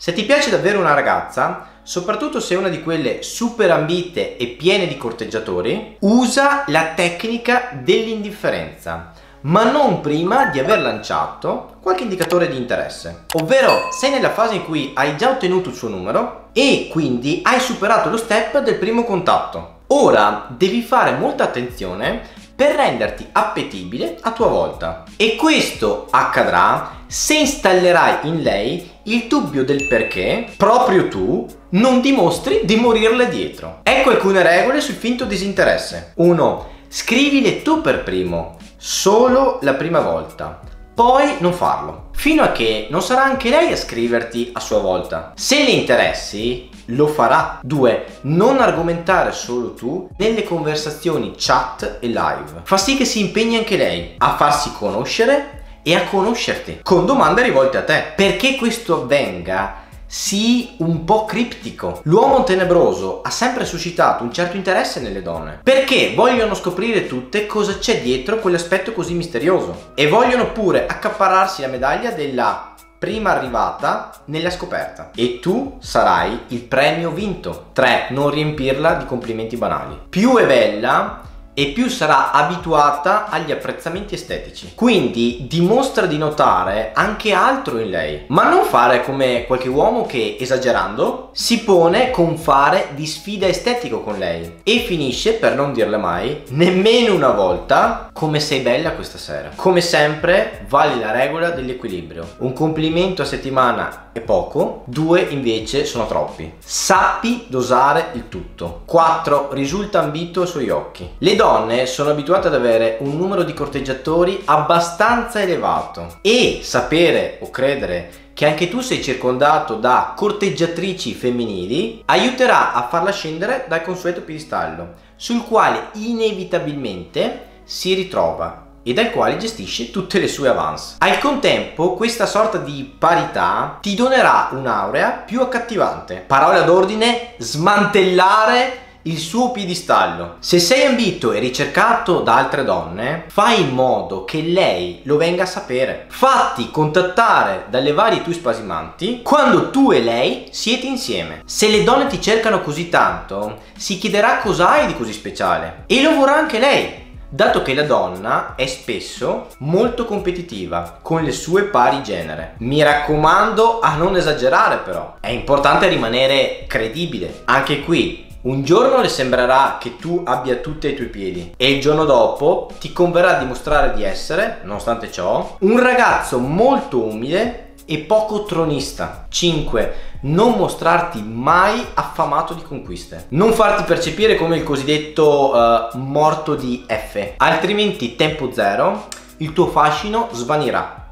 Se ti piace davvero una ragazza, soprattutto se è una di quelle super ambite e piene di corteggiatori, usa la tecnica dell'indifferenza, ma non prima di aver lanciato qualche indicatore di interesse. Ovvero sei nella fase in cui hai già ottenuto il suo numero e quindi hai superato lo step del primo contatto. Ora devi fare molta attenzione per renderti appetibile a tua volta. E questo accadrà se installerai in lei il dubbio del perché proprio tu non dimostri di morirle dietro. Ecco alcune regole sul finto disinteresse. 1. Scrivile tu per primo, solo la prima volta. Poi non farlo, fino a che non sarà anche lei a scriverti a sua volta. Se le interessi, lo farà. 2. Non argomentare solo tu nelle conversazioni chat e live. Fa sì che si impegni anche lei a farsi conoscere e a conoscerti con domande rivolte a te. Perché questo avvenga? Sii un po' criptico. L'uomo tenebroso ha sempre suscitato un certo interesse nelle donne. Perché vogliono scoprire tutte cosa c'è dietro quell'aspetto così misterioso. E vogliono pure accaparrarsi la medaglia della prima arrivata nella scoperta. E tu sarai il premio vinto. 3 non riempirla di complimenti banali. Più è bella e più sarà abituata agli apprezzamenti estetici. Quindi dimostra di notare anche altro in lei, ma non fare come qualche uomo che, esagerando, si pone con fare di sfida estetico con lei e finisce, per non dirle mai, nemmeno una volta come sei bella questa sera. Come sempre, vale la regola dell'equilibrio. Un complimento a settimana è poco, due invece sono troppi. Sappi dosare il tutto. 4. Risulta ambito ai suoi occhi. Le donne donne sono abituate ad avere un numero di corteggiatori abbastanza elevato e sapere o credere che anche tu sei circondato da corteggiatrici femminili aiuterà a farla scendere dal consueto piedistallo sul quale inevitabilmente si ritrova e dal quale gestisce tutte le sue avance. Al contempo questa sorta di parità ti donerà un'aurea più accattivante. Parola d'ordine, smantellare il suo piedistallo. Se sei ambito e ricercato da altre donne, fai in modo che lei lo venga a sapere. Fatti contattare dalle varie tue spasimanti quando tu e lei siete insieme. Se le donne ti cercano così tanto, si chiederà cosa hai di così speciale e lo vorrà anche lei dato che la donna è spesso molto competitiva con le sue pari genere. Mi raccomando a non esagerare però, è importante rimanere credibile. Anche qui un giorno le sembrerà che tu abbia tutte ai tuoi piedi e il giorno dopo ti converrà dimostrare di essere, nonostante ciò, un ragazzo molto umile e poco tronista. 5. Non mostrarti mai affamato di conquiste. Non farti percepire come il cosiddetto uh, morto di F, altrimenti tempo zero il tuo fascino svanirà.